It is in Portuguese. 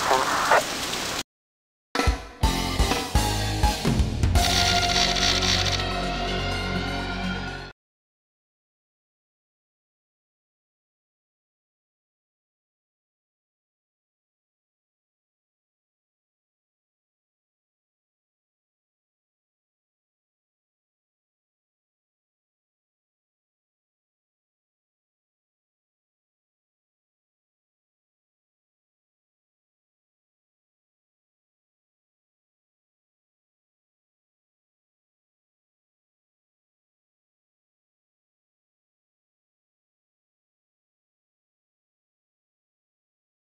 kommen